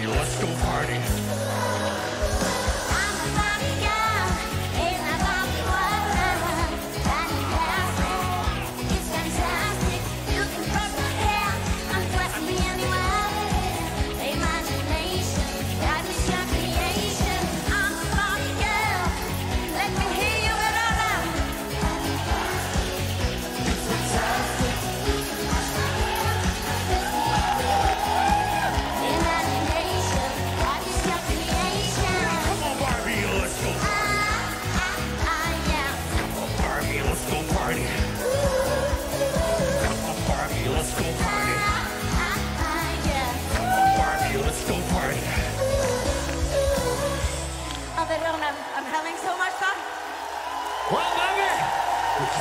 let's go party.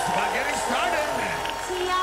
Just about getting started. Ti amo,